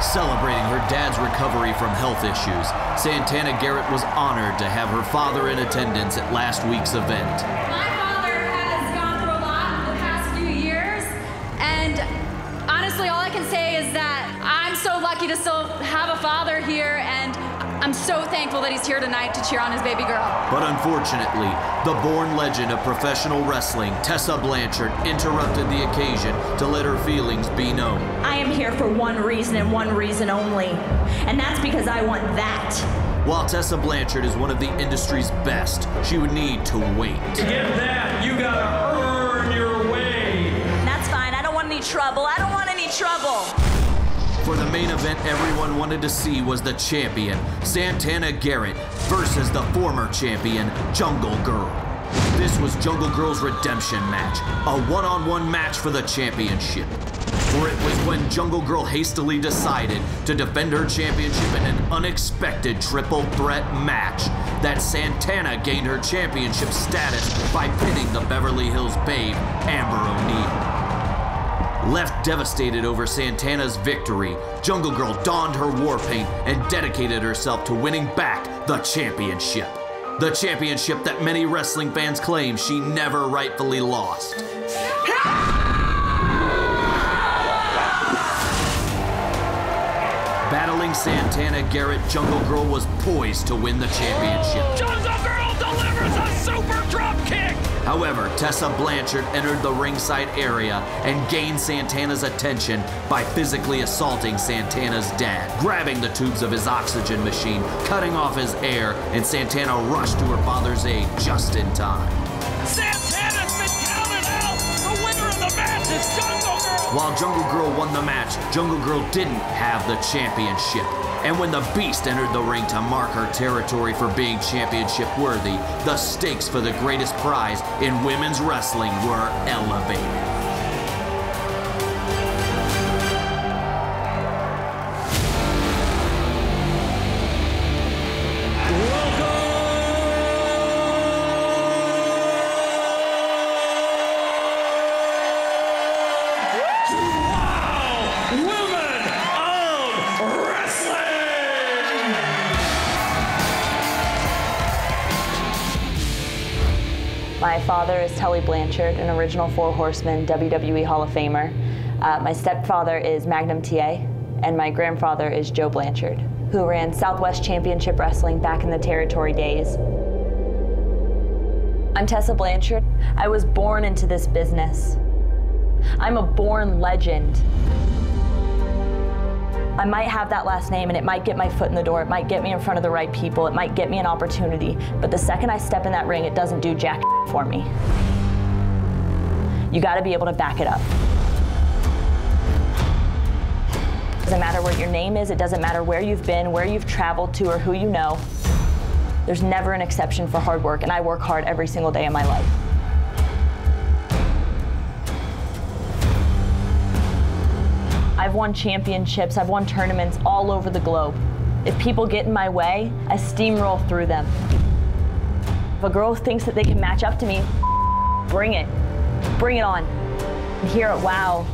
Celebrating her dad's recovery from health issues, Santana Garrett was honored to have her father in attendance at last week's event. My father has gone through a lot in the past few years, and honestly, all I can say is that I'm so lucky to still have a father here, and I'm so thankful that he's here tonight to cheer on his baby girl. But unfortunately, the born legend of professional wrestling, Tessa Blanchard, interrupted the occasion to let her feelings be known. I am here for one reason and one reason only, and that's because I want that. While Tessa Blanchard is one of the industry's best, she would need to wait. To get that, you gotta earn your way. That's fine. I don't want any trouble. I don't want any trouble. For the main event everyone wanted to see was the champion, Santana Garrett, versus the former champion, Jungle Grrrl. This was Jungle Grrrl's redemption match, a one-on-one match for the championship. For it was when Jungle Grrrl hastily decided to defend her championship in an unexpected triple threat match that Santana gained her championship status by pinning the Beverly Hills Babe, Amber O'Neal. Left devastated over Santana's victory, Jungle Grrrl donned her war paint and dedicated herself to winning back the championship. The championship that many wrestling fans claim she never rightfully lost. Battling Santana Garrett, Jungle Grrrl was poised to win the championship. Jungle Grrrl delivers a super drop kick. However, Tessa Blanchard entered the ringside area and gained Santana's attention by physically assaulting Santana's dad, grabbing the tubes of his oxygen machine, cutting off his air, and Santana rushed to her father's aid just in time. Santana's been counted out. The winner of the match is Jungle. While Jungle Grrrl won the match, Jungle Grrrl didn't have the championship. And when the Beast entered the ring to mark her territory for being championship worthy, the stakes for the greatest prize in women's wrestling were elevated. My father is Tully Blanchard, an original Four Horsemen WWE Hall of Famer. Uh, my stepfather is Magnum TA, and my grandfather is Joe Blanchard, who ran Southwest Championship Wrestling back in the territory days. I'm Tessa Blanchard. I was born into this business. I'm a born legend. I might have that last name and it might get my foot in the door. It might get me in front of the right people. It might get me an opportunity. But the second I step in that ring, it doesn't do jack for me. You got to be able to back it up. It Doesn't matter what your name is, it doesn't matter where you've been, where you've traveled to, or who you know. There's never an exception for hard work, and I work hard every single day of my life. I've won championships, I've won tournaments all over the globe. If people get in my way, I steamroll through them. If a girl thinks that they can match up to me, bring it. Bring it on. And here at WOW,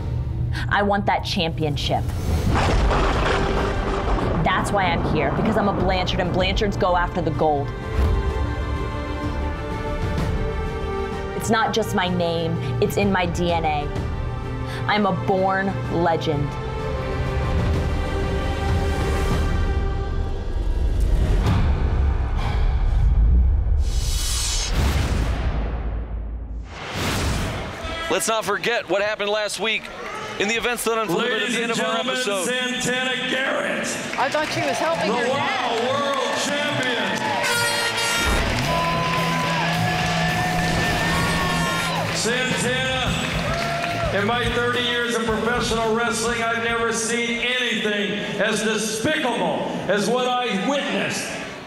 I want that championship. That's why I'm here, because I'm a Blanchard, and Blanchards go after the gold. It's not just my name, it's in my DNA. I'm a born legend. Let's not forget what happened last week in the events that unfolded at the end of our gentlemen, episode. Santana Garrett, I thought she was helping the her dad. WOW World Champion. Santana, in my 30 years of professional wrestling, I've never seen anything as despicable as what I witnessed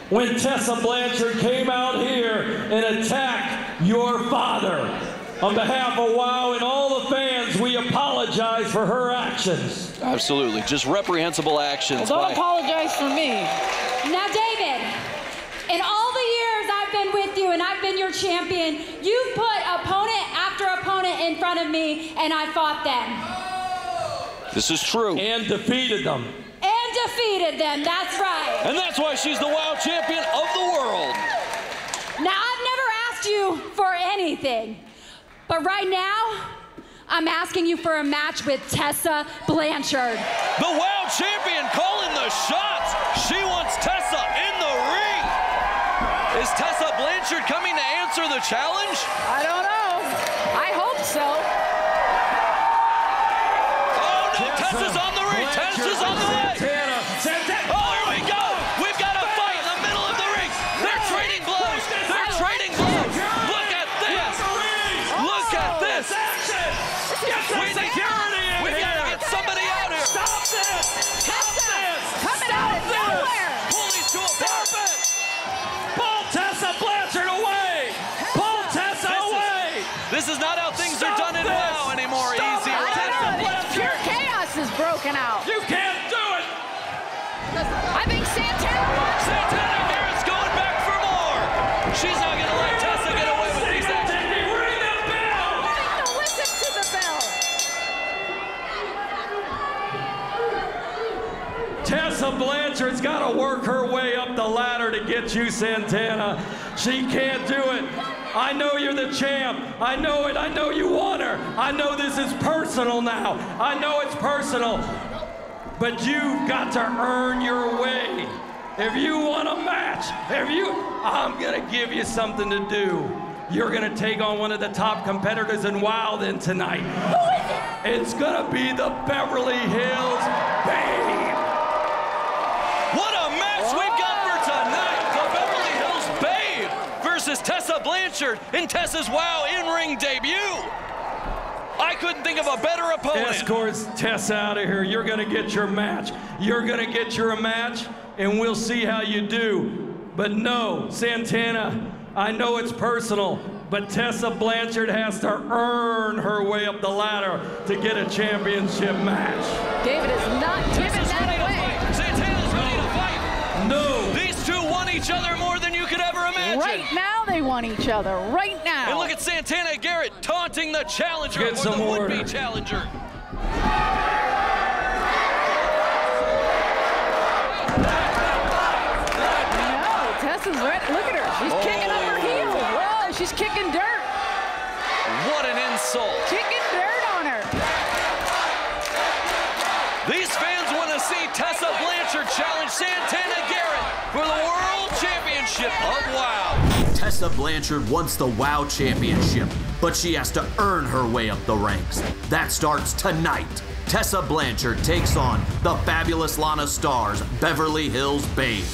when Tessa Blanchard came out here and attacked your father. On behalf of WOW and all the fans, we apologize for her actions. Absolutely, just reprehensible actions. Don't by- apologize for me. Now, David, in all the years I've been with you and I've been your champion, you've put opponent after opponent in front of me and I fought them. This is true. And defeated them. And defeated them. That's right. And that's why she's the WoW champion of the world. Now, I've never asked you for anything, but right now, I'm asking you for a match with Tessa Blanchard. The WoW champion calling the shots. She wants Tessa in the ring. Is Tessa Blanchard coming to answer the challenge? I don't know. I hope so. Oh no, Tessa's on the ring. Tessa's on the way. To get you, Santana. She can't do it. I know you're the champ. I know it. I know you want her. I know this is personal now. I know it's personal. But you've got to earn your way. If you want a match, if you, I'm going to give you something to do. You're going to take on one of the top competitors in then tonight. Who is it? It's going to be the Beverly Hills Babe. What a match we've got for tonight. The Beverly Hills Babe versus Tessa in Tessa's WoW in-ring debut. I couldn't think of a better opponent. Escorts Tess out of here. You're going to get your match. You're going to get your match, and we'll see how you do. But no, Santana, I know it's personal, but Tessa Blanchard has to earn her way up the ladder to get a championship match. David is not giving Tessa's that away. fight. Santana's ready to fight. No. These two want each other more imagine. Right now, they want each other. Right now. And look at Santana Garrett taunting the challenger Get or some the would-be challenger. No, Tessa's ready. Look at her. She's oh. kicking up her heels. Whoa, she's kicking dirt. What an insult. Kicking dirt on her. These fans want to see Tessa Blanchard challenge Santana Garrett for the World Championship of WoW. Tessa Blanchard wants the WoW Championship, but she has to earn her way up the ranks. That starts tonight. Tessa Blanchard takes on the fabulous Lana Stars Beverly Hills Babe.